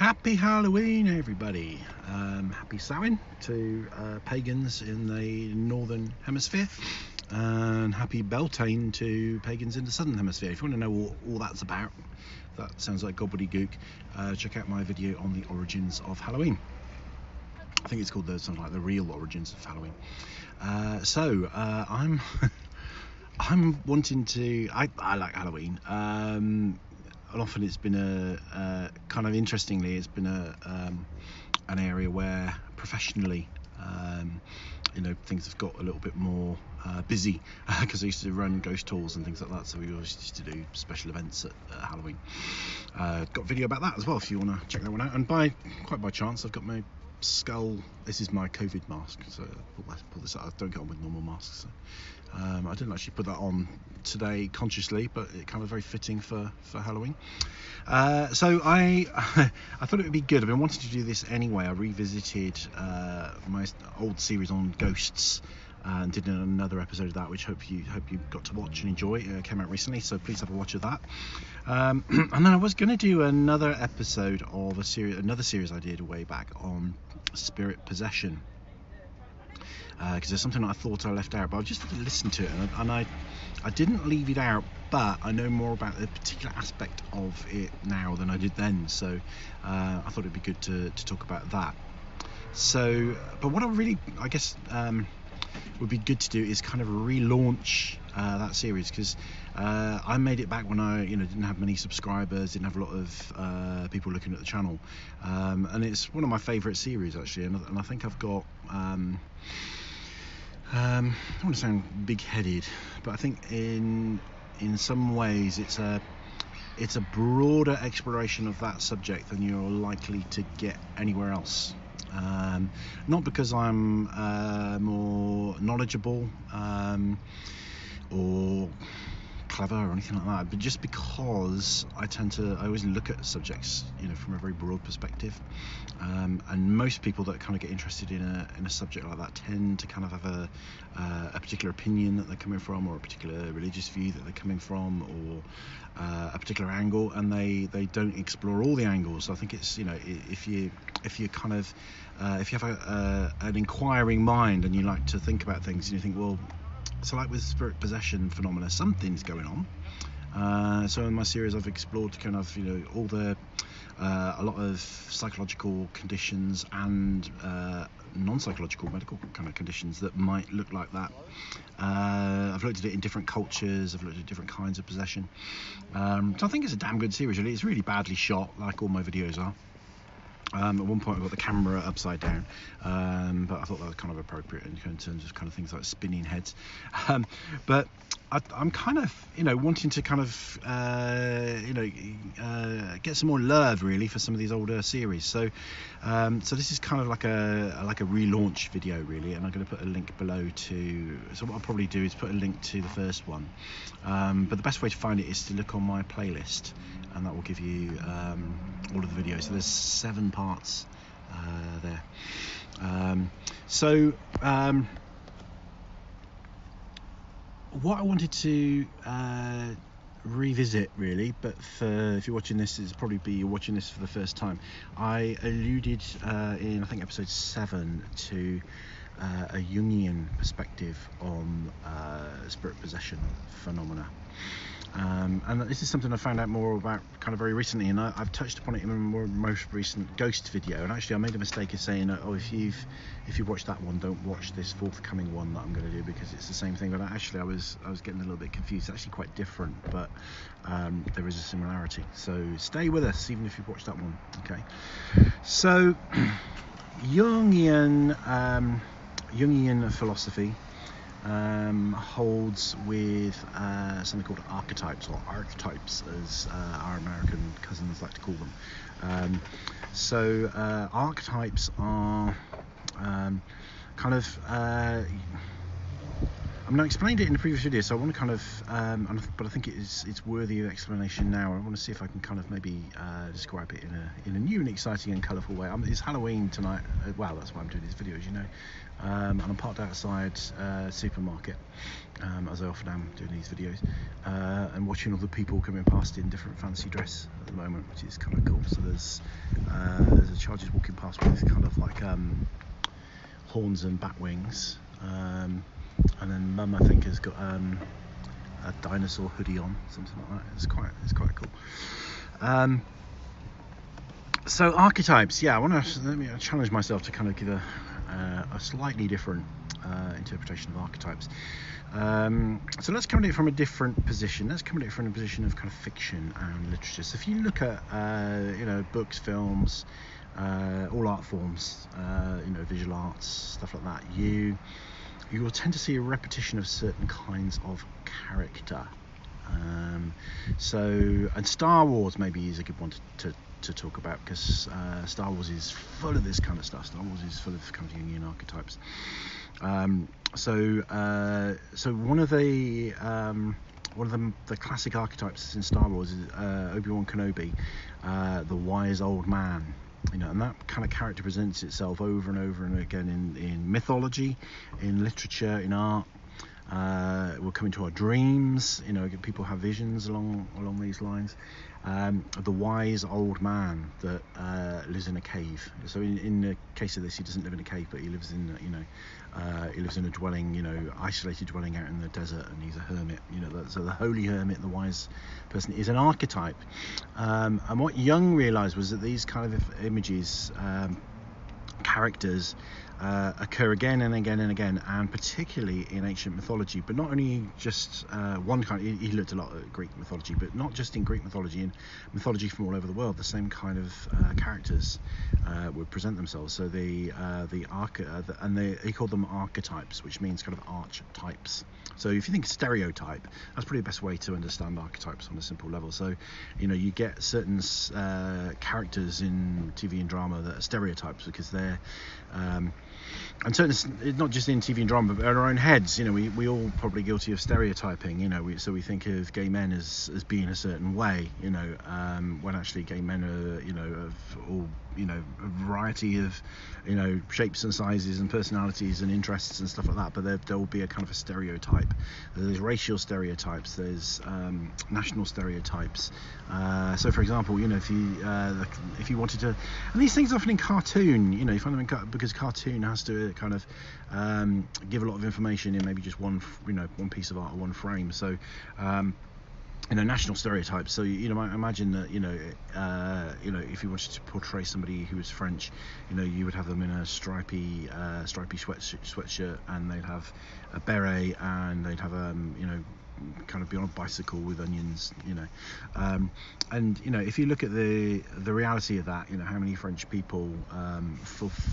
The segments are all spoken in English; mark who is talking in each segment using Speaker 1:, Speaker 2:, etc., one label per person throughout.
Speaker 1: Happy Halloween, everybody. Um, happy Samhain to uh, pagans in the northern hemisphere, and happy Beltane to pagans in the southern hemisphere. If you want to know what all that's about, that sounds like gobbledygook, uh, check out my video on the origins of Halloween. I think it's called the, something like the real origins of Halloween. Uh, so uh, I'm I'm wanting to. I, I like Halloween. Um, often it's been a kind of interestingly, it's been a um, an area where professionally, um, you know, things have got a little bit more uh, busy because I used to run ghost tours and things like that. So we always used to do special events at Halloween. Uh, got video about that as well if you want to check that one out. And by quite by chance, I've got my skull. This is my COVID mask, so pull, pull this out. I don't get on with normal masks. So. Um, I didn't actually put that on today consciously, but it kind of very fitting for for Halloween. Uh, so I I thought it would be good. I've been wanting to do this anyway. I revisited uh, my old series on ghosts. Uh, and did another episode of that, which hope you hope you got to watch and enjoy. It came out recently, so please have a watch of that. Um, and then I was going to do another episode of a series, another series I did way back on spirit possession because uh, there's something I thought I left out, but I just listened to it and, and I, I didn't leave it out, but I know more about the particular aspect of it now than I did then. So uh, I thought it'd be good to, to talk about that. So, but what I really, I guess, um, would be good to do is kind of relaunch uh, that series because uh, I made it back when I, you know, didn't have many subscribers, didn't have a lot of uh, people looking at the channel, um, and it's one of my favourite series actually, and, and I think I've got. Um, um, I don't want to sound big-headed, but I think in in some ways it's a it's a broader exploration of that subject than you're likely to get anywhere else. Um, not because I'm uh, more knowledgeable um, or clever or anything like that, but just because I tend to, I always look at subjects, you know, from a very broad perspective. Um, and most people that kind of get interested in a, in a subject like that tend to kind of have a, uh, a particular opinion that they're coming from, or a particular religious view that they're coming from, or uh, a particular angle, and they, they don't explore all the angles. So I think it's, you know, if you if you kind of uh, if you have a, an inquiring mind and you like to think about things, and you think, well, so like with spirit possession phenomena, something's going on. Uh, so in my series, I've explored kind of you know all the uh, a lot of psychological conditions and uh, non-psychological medical kind of conditions that might look like that. Uh, I've looked at it in different cultures. I've looked at different kinds of possession. Um, so I think it's a damn good series. Really, it's really badly shot, like all my videos are. Um, at one point, I got the camera upside down, um, but I thought that was kind of appropriate in terms of kind of things like spinning heads. Um, but I, am kind of, you know, wanting to kind of, uh, you know, uh, get some more love really for some of these older series. So, um, so this is kind of like a like a relaunch video really, and I'm going to put a link below to. So what I'll probably do is put a link to the first one, um, but the best way to find it is to look on my playlist, and that will give you um, all of the videos. So there's seven parts uh, there. Um, so um, what I wanted to uh, revisit really, but for if you're watching this, it's probably be you're watching this for the first time. I alluded uh, in I think episode seven to uh, a Jungian perspective on uh, spirit possession phenomena. Um, and this is something I found out more about kind of very recently, and I, have touched upon it in my most recent ghost video. And actually, I made a mistake of saying, "Oh, if you've if you've watched that one, don't watch this forthcoming one that I'm going to do because it's the same thing." But actually, I was I was getting a little bit confused. It's actually quite different, but um, there is a similarity. So stay with us, even if you've watched that one. Okay. So Jungian um, Jungian philosophy um, holds with uh, something called archetypes or archetypes, as uh, our American cousins like to call them. Um, so uh, archetypes are um, kind of uh, I mean, I explained it in the previous video, so I want to kind of, um, but I think it is it's worthy of explanation now. I want to see if I can kind of maybe uh, describe it in a in a new and exciting and colourful way. Um, it's Halloween tonight. Uh, well, that's why I'm doing this video, as you know. Um, and I'm parked outside uh, supermarket, um, as I often am doing these videos, uh, and watching all the people coming past in different fancy dress at the moment, which is kind of cool. So there's uh, there's a charges walking past with kind of like um, horns and bat wings. And then Mum, I think, has got um, a dinosaur hoodie on, something like that. It's quite, it's quite cool. Um, so archetypes, yeah, I want to let me challenge myself to kind of give a, uh, a slightly different uh, interpretation of archetypes. Um, so let's come at it from a different position. Let's come at it from a position of kind of fiction and literature. So if you look at, uh, you know, books, films, uh, all art forms, uh, you know, visual arts, stuff like that, you you will tend to see a repetition of certain kinds of character. Um, so, and Star Wars maybe is a good one to, to, to talk about because uh, Star Wars is full of this kind of stuff. Star Wars is full of kind of Jungian archetypes. Um, so, uh, so one of the um, one of the, the classic archetypes in Star Wars is uh, Obi Wan Kenobi, uh, the wise old man you know, and that kind of character presents itself over and over and again in, in mythology, in literature, in art. Uh, we'll come into our dreams. You know, people have visions along along these lines. Um, the wise old man that uh, lives in a cave. So in, in the case of this, he doesn't live in a cave, but he lives in you know uh, he lives in a dwelling, you know, isolated dwelling out in the desert, and he's a hermit. You know, so the holy hermit, the wise person, is an archetype. Um, and what Jung realised was that these kind of images, um, characters, uh, occur again and again and again, and particularly in ancient mythology. But not only just uh, one kind. He, looked a lot at Greek mythology, but not just in Greek mythology, in mythology from all over the world. The same kind of uh, characters uh, would present themselves. So the uh, the arch uh, and they he called them archetypes, which means kind of archetypes. So if you think stereotype, that's probably the best way to understand archetypes on a simple level. So, you know, you get certain characters in TV and drama that are stereotypes because they're um, and certainly not just in TV and drama, but in our own heads. You know, we we all probably guilty of stereotyping. You know, we, so we think of gay men as as being a certain way. You know, um, when actually gay men are you know of all you know a variety of you know shapes and sizes and personalities and interests and stuff like that. But there there will be a kind of a stereotype. There's racial stereotypes. There's um, national stereotypes. Uh, so for example, you know, if you uh, if you wanted to, and these things often in cartoon. You know, you find them in because cartoon has to kind of um, give a lot of information in maybe just one you know one piece of art or one frame. So um, you know national stereotypes so you know imagine that you know uh, you know if you wanted to portray somebody who was French you know you would have them in a stripy uh, stripy sweatshirt, sweatshirt and they'd have a beret and they'd have um you know kind of be on a bicycle with onions, you know. Um, and you know, if you look at the the reality of that, you know, how many French people, um,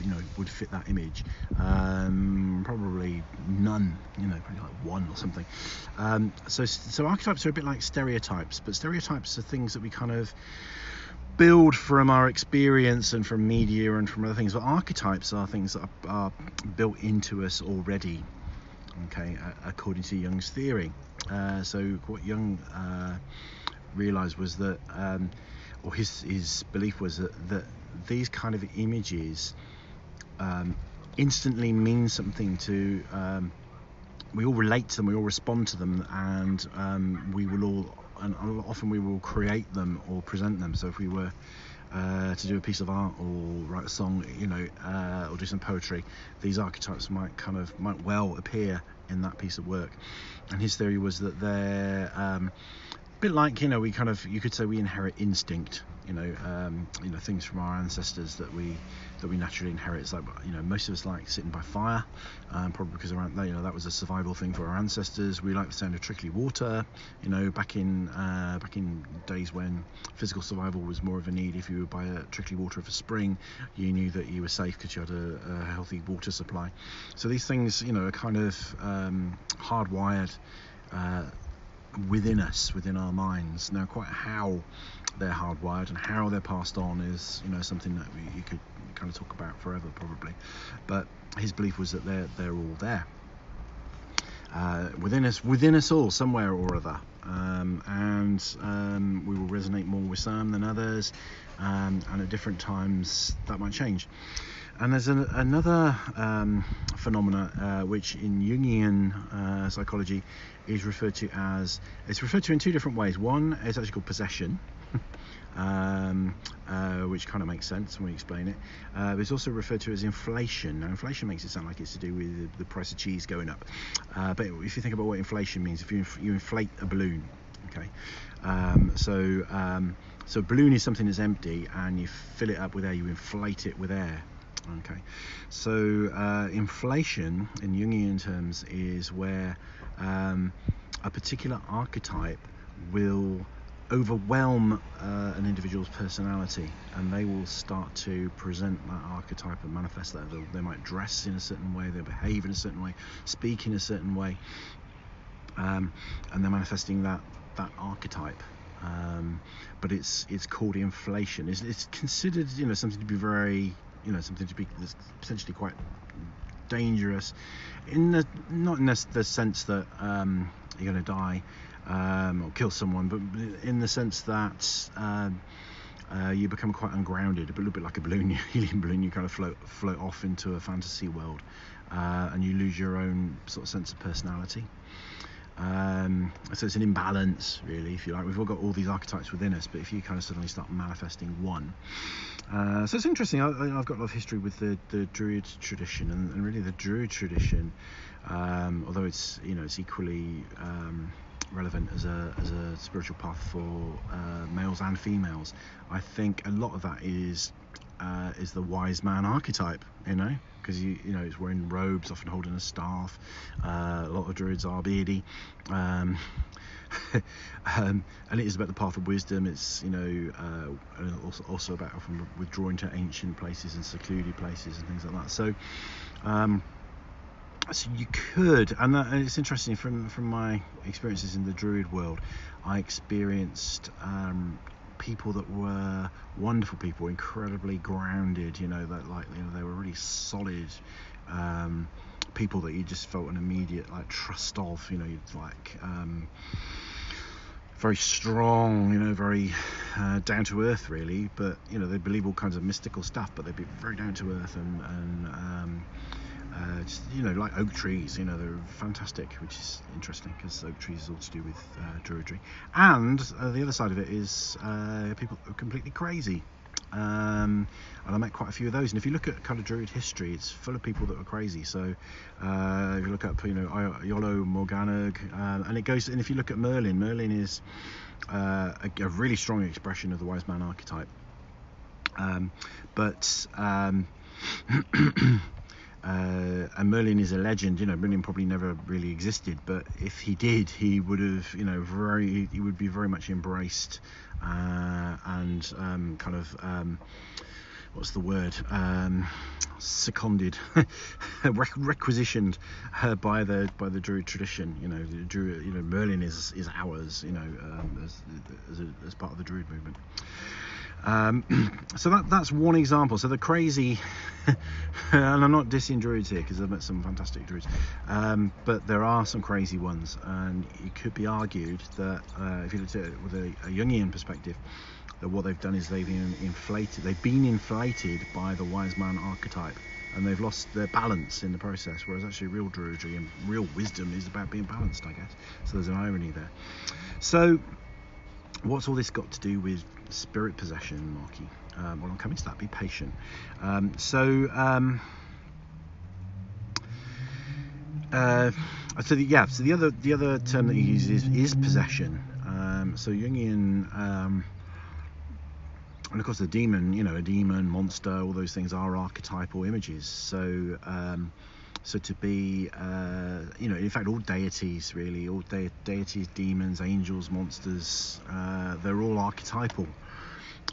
Speaker 1: you know, would fit that image? Um, probably none. You know, probably like one or something. Um, so so archetypes are a bit like stereotypes, but stereotypes are things that we kind of build from our experience and from media and from other things. But archetypes are things that are, are built into us already okay, according to Jung's theory. Uh, so what Jung uh, realized was that, um, or his, his belief was that, that these kind of images um, instantly mean something to, um, we all relate to them, we all respond to them, and um, we will all, and often we will create them or present them. So if we were uh, to do a piece of art or write a song, you know, uh, or do some poetry, these archetypes might kind of might well appear in that piece of work. And his theory was that they're um, bit like, you know, we kind of you could say we inherit instinct you know, um, you know things from our ancestors that we that we naturally inherit. It's like you know most of us like sitting by fire, um, probably because around that, you know that was a survival thing for our ancestors. We like the sound of trickly water. You know, back in uh, back in days when physical survival was more of a need. If you were by a trickly water of a spring, you knew that you were safe because you had a, a, healthy water supply. So these things, you know, are kind of um, hardwired. Uh, within us, within our minds. Now, quite how they're hardwired and how they're passed on is, you know, something that we, you could kind of talk about forever, probably. But his belief was that they're they're all there. uh, within us, within us all, somewhere or other. Um, and um, we will resonate more with some than others, um, and at different times that might change. And there's an, another um, phenomena uh, which in Jungian uh, psychology is referred to as it's referred to in two different ways. One is actually called possession. Um, uh, which kind of makes sense when we explain it. Uh, it's also referred to as inflation. Now, inflation makes it sound like it's to do with the, price of cheese going up. Uh, but if you think about what inflation means, if you, inf- you inflate a balloon, okay, um, so um, so a balloon is something that's empty, and you fill it up with air, you inflate it with air. Okay, so uh, inflation in Jungian terms is where um, a particular archetype will overwhelm uh, an individual's personality and they will start to present that archetype and manifest that. They'll, they might dress in a certain way, they'll behave in a certain way, speak in a certain way, um, and they're manifesting that, that archetype. Um, but it's it's called inflation. It's, it's considered you know something to be very you know something to be potentially quite dangerous in the not in the, the sense that um, you're going to die um, or kill someone, but in the sense that um, uh, you become quite ungrounded, a little bit like a balloon, helium balloon. You kind of float float off into a fantasy world, uh, and you lose your own sort of sense of personality. Um, so it's an imbalance, really, if you like. We've all got all these archetypes within us, but if you kind of suddenly start manifesting one, uh, so it's interesting. I, have got a lot of history with the, the Druid tradition, and, and really the Druid tradition, um, although it's you know it's equally um, relevant as a as a spiritual path for uh, males and females. I think a lot of that is uh, is the wise man archetype, you know, because you you know he's wearing robes, often holding a staff. Uh, a lot of druids are beardy. Um, um, and it is about the path of wisdom. It's you know uh, also, also about often withdrawing to ancient places and secluded places and things like that. So um, so you could, and, that, and, it's interesting from from my experiences in the Druid world, I experienced um, people that were wonderful people, incredibly grounded. You know that like you know they were really solid. Um, people that you just felt an immediate like trust of you know you'd like um, very strong you know very uh, down to earth really but you know they believe all kinds of mystical stuff but they'd be very down to earth and, and um, uh, just, you know, like oak trees, you know, they're fantastic, which is interesting because oak trees is all to do with uh, druidry. And uh, the other side of it is uh, people are completely crazy. Um, and I met quite a few of those. And if you look at kind of druid history, it's full of people that are crazy. So uh, if you look up, you know, Iolo Morganwg, uh, and it goes. And if you look at Merlin, Merlin is a, a, really strong expression of the wise man archetype. Um, but um, Uh, and Merlin is a legend. You know, Merlin probably never really existed, but if he did, he would have, you know, very, he would be very much embraced uh, and um, kind of, um, what's the word, um, seconded, requisitioned uh, by the by the Druid tradition. You know, the Druid, you know, Merlin is is ours. You know, um, as as, as part of the Druid movement. Um, so that that's one example. So the crazy, and I'm not dissing druids here because I've met some fantastic druids, um, but there are some crazy ones, and it could be argued that uh, if you look at it with a, a Jungian perspective, that what they've done is they've been inflated. They've been inflated by the wise man archetype, and they've lost their balance in the process. Whereas actually, real druidry and real wisdom is about being balanced, I guess. So there's an irony there. So what's all this got to do with spirit possession, Markie? Um, well, I'm coming to that. Be patient. Um, so, um, uh, so the, yeah. So the other the other term that he uses is possession. Um, so Jungian, um, and of course the demon. You know, a demon, monster, all those things are archetypal images. So um, so to be, uh, you know, in fact, all deities really, all de- deities, demons, angels, monsters, uh, they're all archetypal.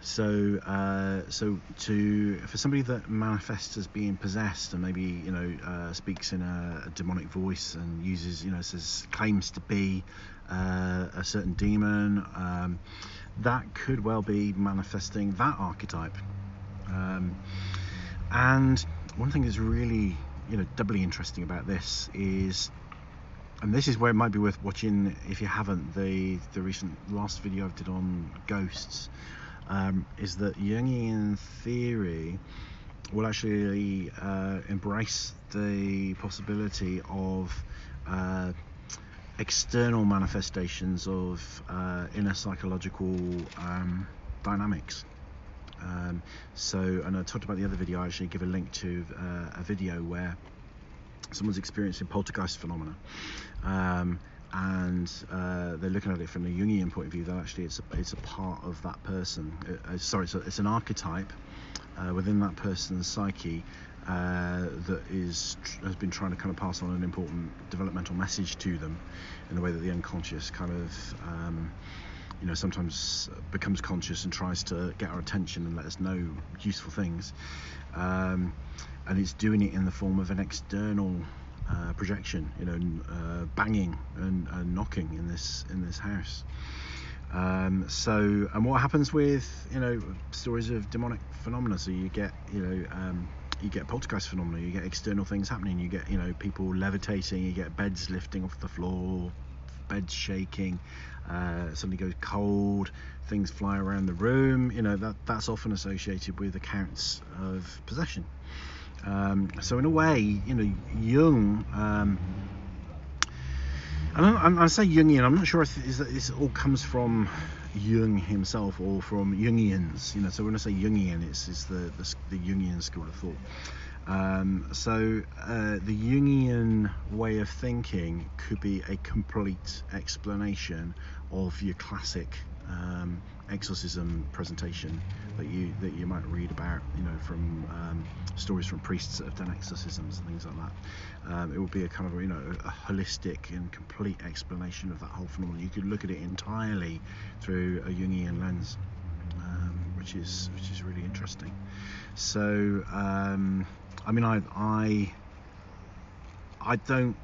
Speaker 1: So, uh, so to for somebody that manifests as being possessed and maybe you know uh, speaks in a, a, demonic voice and uses you know says claims to be uh, a certain demon, um, that could well be manifesting that archetype. Um, and one thing that's really you know doubly interesting about this is and this is where it might be worth watching if you haven't the the recent last video I did on ghosts um, is that Jungian theory will actually uh, embrace the possibility of uh, external manifestations of uh, inner psychological um, dynamics. Um, so, and I talked about the other video, I actually give a link to uh, a video where someone's experiencing poltergeist phenomena. Um, and uh, they're looking at it from a Jungian point of view, that actually it's a, it's a part of that person. Uh, uh sorry, it's, it's, an archetype uh, within that person's psyche uh, that is has been trying to kind of pass on an important developmental message to them in the way that the unconscious kind of um, you know sometimes becomes conscious and tries to get our attention and let us know useful things. Um, and it's doing it in the form of an external uh, projection you know uh, banging and, and, knocking in this in this house. Um, so and what happens with you know stories of demonic phenomena? So you get you know um, you get poltergeist phenomena you get external things happening you get you know people levitating you get beds lifting off the floor beds shaking uh, suddenly goes cold things fly around the room you know that that's often associated with accounts of possession. Um, so in a way you know Jung um, and I, I, say Jungian I'm not sure if this all comes from Jung himself or from Jungians you know so when I say Jungian it's, it's the, the, the Jungian school of thought um, so uh, the Jungian way of thinking could be a complete explanation of your classic um, exorcism presentation that you that you might read about, you know, from um, stories from priests that have done exorcisms and things like that. Um, it would be a kind of you know a holistic and complete explanation of that whole phenomenon. You could look at it entirely through a Jungian lens, um, which is which is really interesting. So um, I mean, I I I don't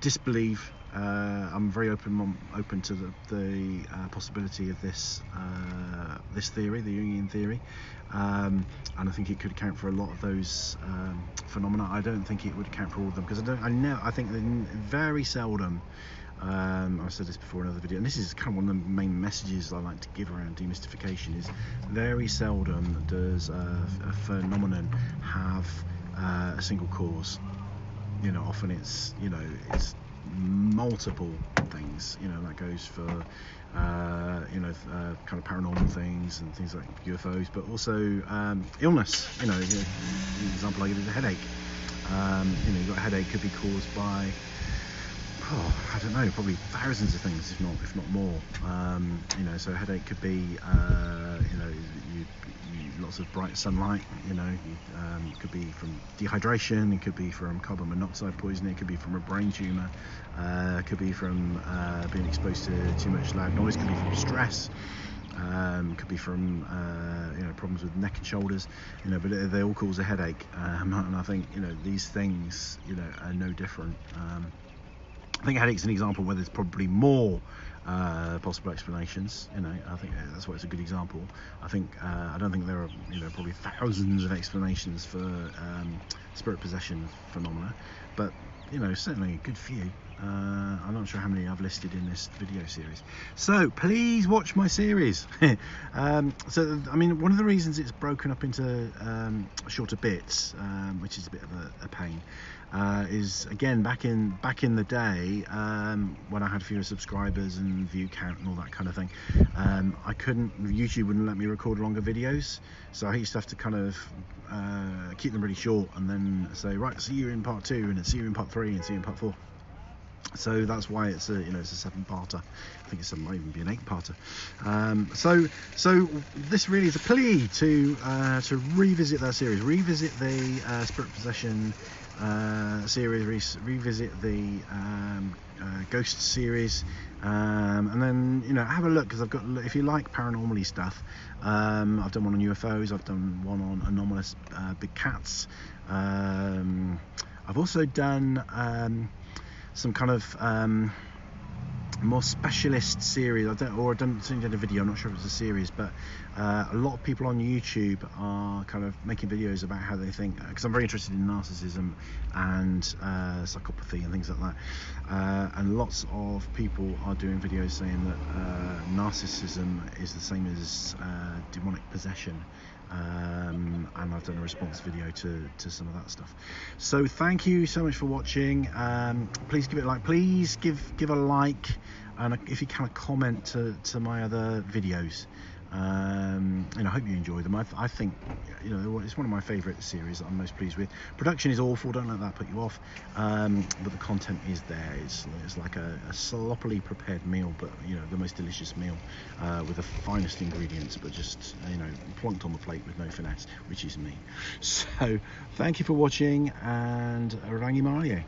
Speaker 1: disbelieve uh, I'm very open open to the, the uh, possibility of this uh, this theory, the Jungian theory, um, and I think it could account for a lot of those um, phenomena. I don't think it would account for all of them because I don't. I know. I think very seldom. Um, I've said this before in another video, and this is kind of one of the main messages I like to give around demystification: is very seldom does a, a phenomenon have uh, a single cause. You know, often it's you know it's multiple things. You know, that goes for uh, you know uh, kind of paranormal things and things like UFOs, but also um, illness. You know, the example I give is a headache. Um, you know, you've got a headache could be caused by oh, I don't know, probably thousands of things, if not if not more. Um, you know, so a headache could be, uh, you know, you, you, lots of bright sunlight. You know, you, um, it could be from dehydration, it could be from carbon monoxide poisoning, it could be from a brain tumor, uh, it could be from uh, being exposed to too much loud noise, it could be from stress. Um, could be from uh, you know problems with neck and shoulders, you know, but they all cause a headache. Um, and I think you know these things, you know, are no different. Um, I think headache's an example where there's probably more uh, possible explanations. You know, I think that's why it's a good example. I think uh, I don't think there are you know probably thousands of explanations for um, spirit possession phenomena, but you know certainly a good few. Uh, I'm not sure how many I've listed in this video series. So please watch my series. um, so I mean, one of the reasons it's broken up into um, shorter bits, um, which is a bit of a, a pain, uh, is again back in back in the day um, when I had fewer subscribers and view count and all that kind of thing. Um, I couldn't YouTube wouldn't let me record longer videos, so I used to have to kind of uh, keep them really short and then say right, see you in part two and see you in part three and see you in part four. So that's why it's a you know it's a seven parter. I think it might even be an eight parter. Um, so so this really is a plea to uh, to revisit that series, revisit the uh, Spirit Possession uh, series, re- revisit the um, uh, Ghost series, um, and then you know have a look because I've got if you like paranormally stuff, um, I've done one on UFOs, I've done one on anomalous uh, big cats. Um, I've also done um, some kind of um, more specialist series. I don't, or I don't think did a video. I'm not sure if it's a series, but uh, a lot of people on YouTube are kind of making videos about how they think. Because I'm very interested in narcissism and uh, psychopathy and things like that. Uh, and lots of people are doing videos saying that uh, narcissism is the same as uh, demonic possession um, and I've done a response video to, to some of that stuff. So thank you so much for watching. Um, please give it a like. Please give give a like and if you can a comment to, to my other videos um, and I hope you enjoy them. I, I, think you know it's one of my favourite series that I'm most pleased with. Production is awful, don't let that put you off, um, but the content is there. It's, it's like a, a, sloppily prepared meal, but you know the most delicious meal uh, with the finest ingredients, but just you know plonked on the plate with no finesse, which is me. So thank you for watching and Rangi Marie.